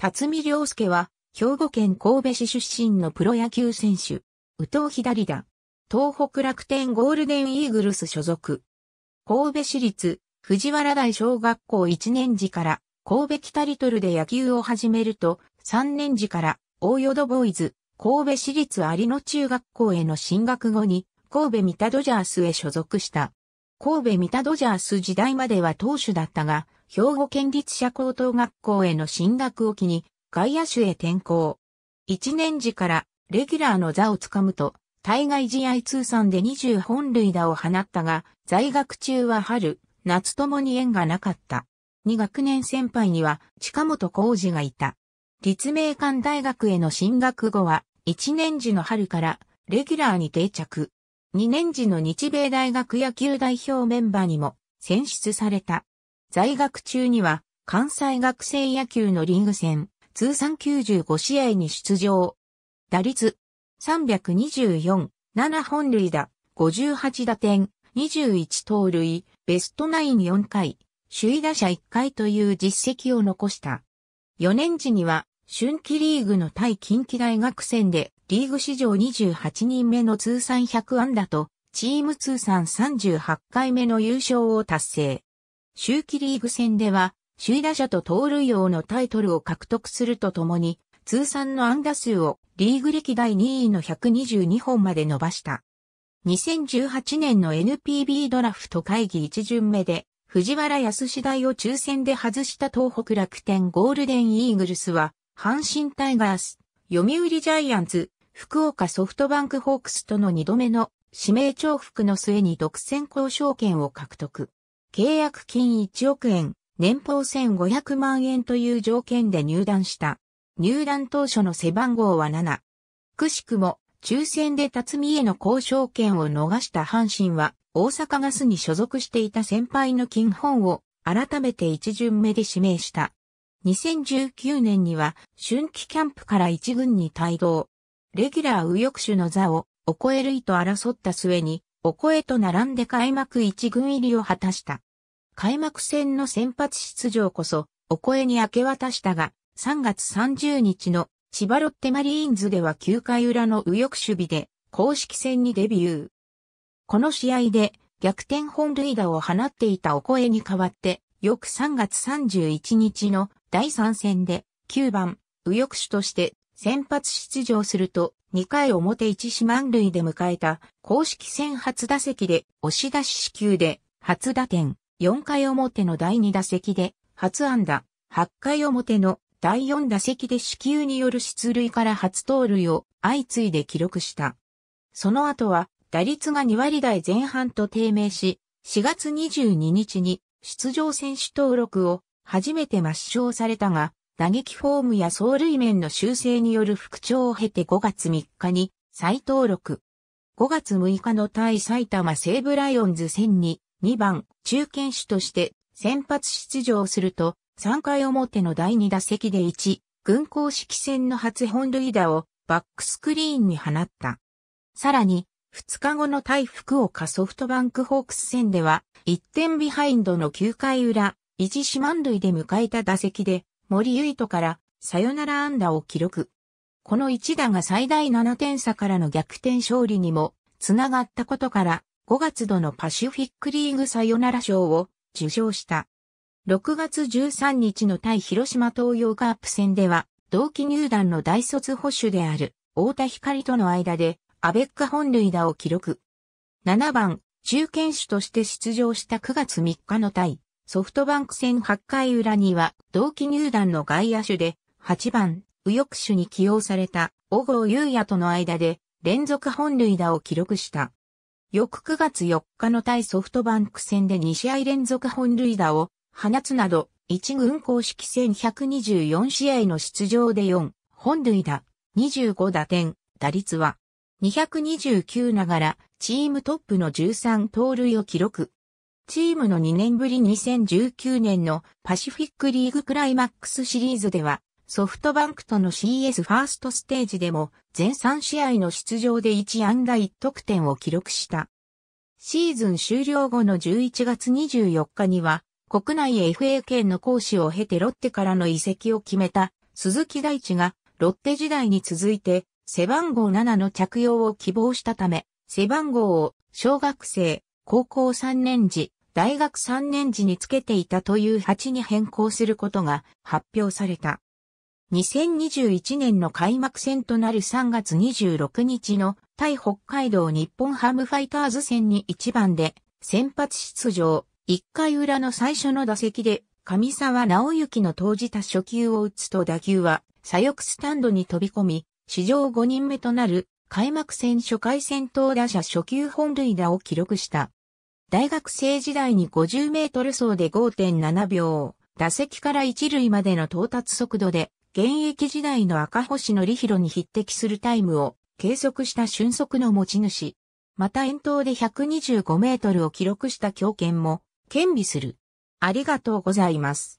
辰巳良介は、兵庫県神戸市出身のプロ野球選手。宇藤左だ。東北楽天ゴールデンイーグルス所属。神戸市立藤原台小学校1年時から神戸北リトルで野球を始めると3年時から大淀ボーイズ神戸市立有野中学校への進学後に神戸ミタドジャースへ所属した。神戸ミタドジャース時代までは投手だったが、兵庫県立社高等学校への進学を機に外野手へ転校。1年時からレギュラーの座をつかむと、対外試合通算で20本塁打を放ったが、在学中は春、夏ともに縁がなかった。2学年先輩には近本浩二がいた。立命館大学への進学後は、1年時の春からレギュラーに定着。2年時の日米大学野球代表メンバーにも選出された。在学中には関西学生野球のリーグ戦通算95試合に出場。打率324、7本塁打、58打点、21盗塁、ベストナイン4回、首位打者1回という実績を残した。4年時には春季リーグの対近畿大学戦でリーグ史上28人目の通算100安打と、チーム通算38回目の優勝を達成。秋季リーグ戦では、首位打者と盗塁王のタイトルを獲得するとともに、通算の安打数をリーグ歴代2位の122本まで伸ばした。2018年の NPB ドラフト会議1巡目で、藤原康史大を抽選で外した東北楽天ゴールデンイーグルスは、阪神タイガース、読売ジャイアンツ、福岡ソフトバンクホークスとの2度目の指名重複の末に独占交渉権を獲得。契約金1億円、年俸1500万円という条件で入団した。入団当初の背番号は7。くしくも、抽選で辰巳への交渉権を逃した阪神は、大阪ガスに所属していた先輩の金本を改めて一巡目で指名した。2019年には春季キャンプから一軍に帯同。レギュラー右翼手の座を、お声類と争った末に、お声と並んで開幕一軍入りを果たした。開幕戦の先発出場こそ、お声に明け渡したが、3月30日の千葉ロッテマリーンズでは9回裏の右翼守備で公式戦にデビュー。この試合で逆転本塁打を放っていたお声に代わって、翌3月31日の第3戦で9番右翼手として先発出場すると、2回表1四満塁で迎えた公式戦初打席で押し出し死球で初打点、4回表の第2打席で初安打、8回表の第4打席で死球による出塁から初盗塁を相次いで記録した。その後は打率が2割台前半と低迷し、4月22日に出場選手登録を初めて抹消されたが、打撃フォームや走塁面の修正による復調を経て5月3日に再登録。5月6日の対埼玉西武ライオンズ戦に2番中堅手として先発出場すると3回表の第2打席で1軍公式戦の初本塁打をバックスクリーンに放った。さらに2日後の対福岡ソフトバンクホークス戦では1点ビハインドの9回裏1四満塁で迎えた打席で森唯斗からサヨナラ安打を記録。この一打が最大7点差からの逆転勝利にもつながったことから5月度のパシフィックリーグサヨナラ賞を受賞した。6月13日の対広島東洋カープ戦では同期入団の大卒保守である太田光との間でアベッカ本塁打を記録。7番中堅手として出場した9月3日の対ソフトバンク戦8回裏には同期入団の外野手で8番右翼手に起用された小郷優也との間で連続本塁打を記録した。翌9月4日の対ソフトバンク戦で2試合連続本塁打を放つなど1軍公式戦124試合の出場で4本塁打25打点打率は229ながらチームトップの13盗塁を記録。チームの2年ぶり2019年のパシフィックリーグクライマックスシリーズでは、ソフトバンクとの CS ファーストステージでも全3試合の出場で1安打1得点を記録した。シーズン終了後の11月24日には、国内 FA 権の行使を経てロッテからの移籍を決めた鈴木大地がロッテ時代に続いて背番号7の着用を希望したため、背番号を小学生、高校3年時、大学3年時につけていたという8に変更することが発表された。2021年の開幕戦となる3月26日の対北海道日本ハムファイターズ戦に1番で先発出場、1回裏の最初の打席で上沢直之の投じた初球を打つと打球は左翼スタンドに飛び込み、史上5人目となる開幕戦初回戦闘打者初級本塁打を記録した。大学生時代に50メートル走で5.7秒、打席から一塁までの到達速度で、現役時代の赤星のリヒロに匹敵するタイムを計測した俊足の持ち主。また遠投で125メートルを記録した強肩も、兼備する。ありがとうございます。